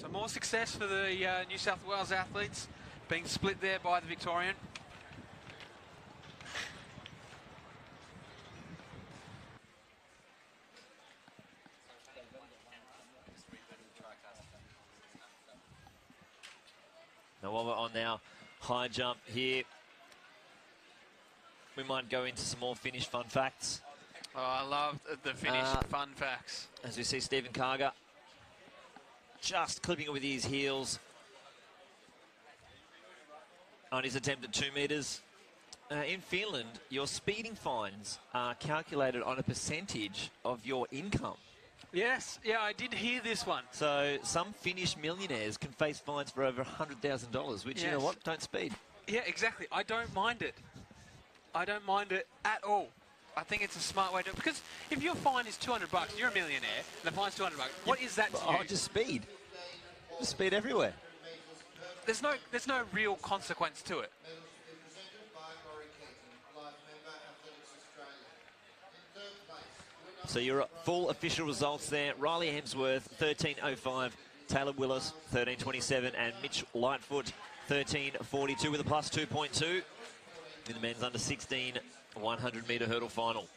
So more success for the uh, New South Wales athletes, being split there by the Victorian. Now while we're on now, high jump here. We might go into some more Finnish fun facts. Oh, I love the Finnish Uh, fun facts. As we see Stephen Karga just clipping it with his heels on his attempt at two metres. Uh, in Finland, your speeding fines are calculated on a percentage of your income. Yes, yeah, I did hear this one. So some Finnish millionaires can face fines for over $100,000, which, you know what, don't speed. Yeah, exactly. I don't mind it. I don't mind it at all. I think it's a smart way to because if your fine is 200 bucks, you're a millionaire, and the fine's 200 bucks. What is that to Oh, you? just speed. Just speed everywhere. There's no there's no real consequence to it. So your full official results there. Riley Hemsworth, 13.05. Taylor Willis, 13.27. And Mitch Lightfoot, 13.42 with a plus 2.2 in the men's under 16 100 metre hurdle final.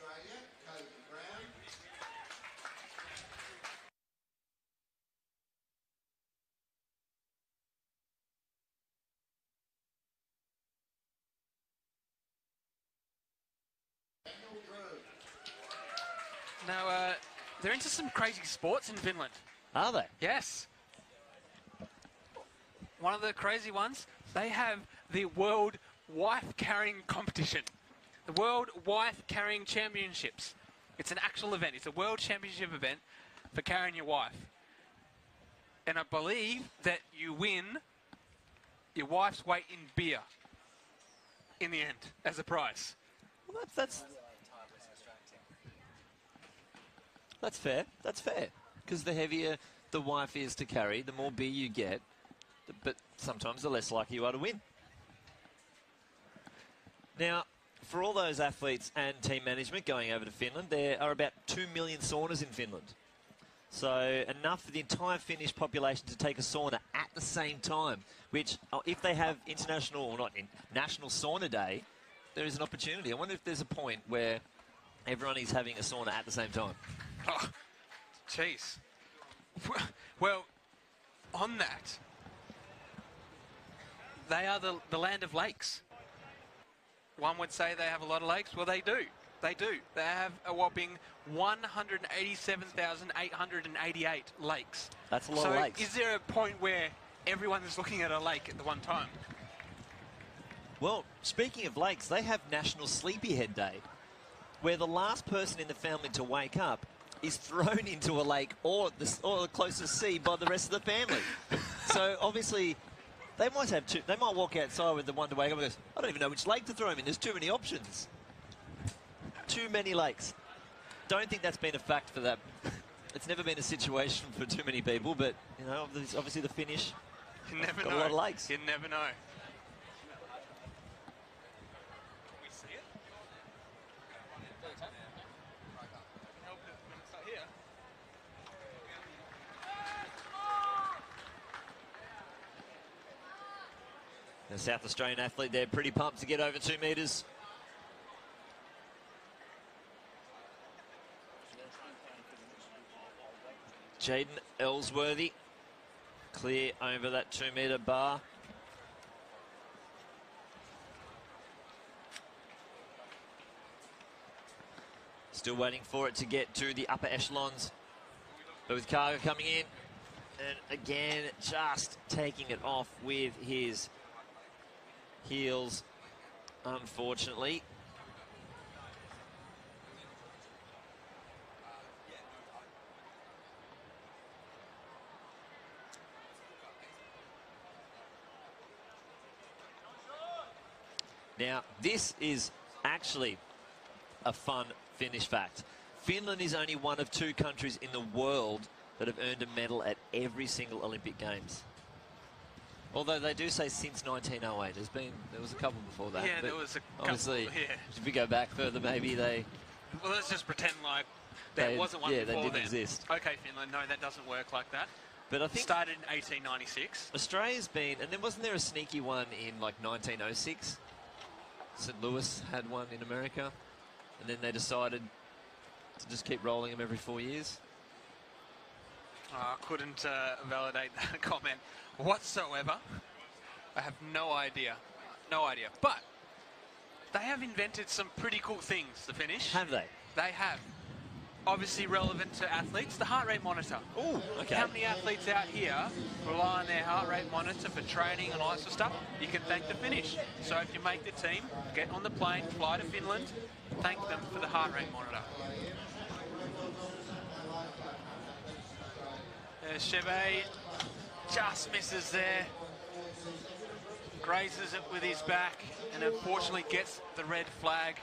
Now uh, they're into some crazy sports in Finland. Are they? Yes. One of the crazy ones, they have the World Wife Carrying Competition. The World Wife Carrying Championships. It's an actual event. It's a world championship event for carrying your wife. And I believe that you win your wife's weight in beer in the end as a prize. Well, that's, that's, that's fair. That's fair. Because the heavier the wife is to carry, the more beer you get, but sometimes the less likely you are to win. Now, for all those athletes and team management going over to Finland, there are about 2 million saunas in Finland. So enough for the entire Finnish population to take a sauna at the same time, which uh, if they have international or not in, national sauna day, there is an opportunity. I wonder if there's a point where everyone is having a sauna at the same time. Oh, jeez. Well, on that, they are the, the land of lakes. One would say they have a lot of lakes. Well, they do. They do. They have a whopping 187,888 lakes. That's a lot so of lakes. is there a point where everyone is looking at a lake at the one time? Well, speaking of lakes, they have National Sleepyhead Day, where the last person in the family to wake up is thrown into a lake or the, or the closest sea by the rest of the family. so obviously, they might have two. They might walk outside with the one to wake up and goes, I don't even know which lake to throw him in. There's too many options. Too many lakes. Don't think that's been a fact for that. It's never been a situation for too many people, but you know, obviously obviously the Finnish. You never know. a lot of lakes. You never know. The South Australian athlete there, pretty pumped to get over two metres. Jaden Ellsworthy, clear over that two metre bar. Still waiting for it to get to the upper echelons. But with Cargo coming in, and again, just taking it off with his heels, unfortunately. Now, this is actually a fun Finnish fact. Finland is only one of two countries in the world that have earned a medal at every single Olympic Games. Although they do say since 1908, there's been there was a couple before that. Yeah, there was a couple, obviously. yeah. If we go back further, maybe they. Well, let's just pretend like there They- wasn't one yeah, they before didn't then. exist. Okay, Finland, no, that doesn't work like that. But I think Started in 1896. Australia's been, and then wasn't there a sneaky one in like 1906? St. Louis had one in America, and then they decided to just keep rolling them every four years. I couldn't uh, validate that comment whatsoever. I have no idea. No idea. But they have invented some pretty cool things to finish. Have they? They have. Obviously relevant to athletes, the heart rate monitor. Oh, okay. How many athletes out here rely on their heart rate monitor for training and all that sort of stuff? You can thank the Finnish. So if you make the team, get on the plane, fly to Finland, thank them for the heart rate monitor. Uh, There's Cheve, just misses there. Grazes it with his back and unfortunately gets the red flag.